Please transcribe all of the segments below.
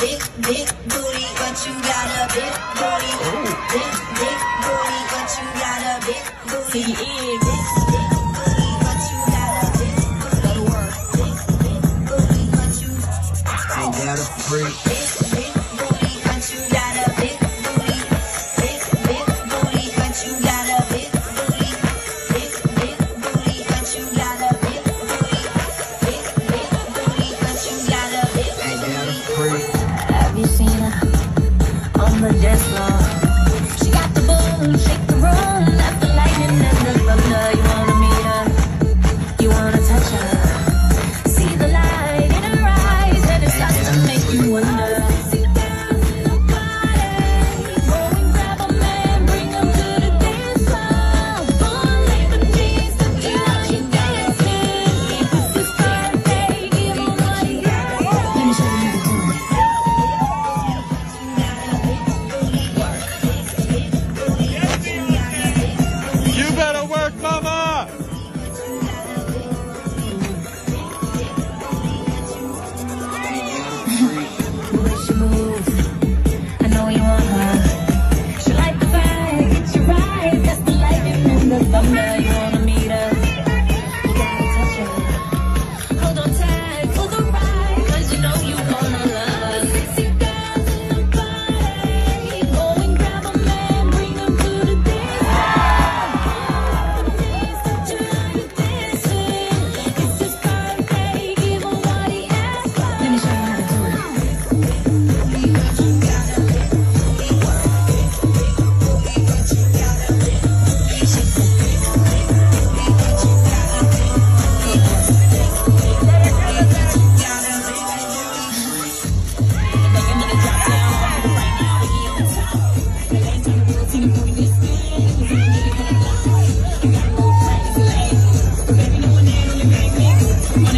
big, big booty, but you got a big booty. Ooh. Big, big booty, but you got a big booty. Yeah. Big, big booty, but you got a big booty. Big, big booty, but you got a freak. Big, big booty, but you got a big booty. Big, big booty, but you got a big booty. Big, big booty, but you got a big booty. Big, big booty, but you got a big booty. Big, big booty, but you got a big booty. Freak on the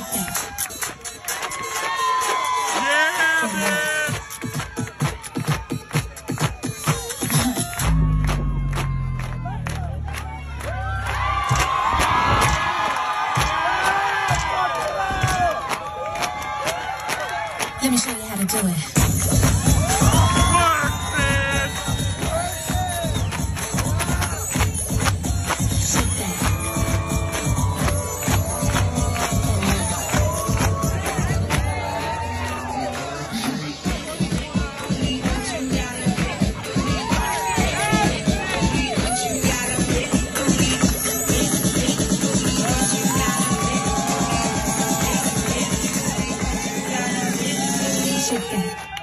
that. Let me show you how to do it. Shake that.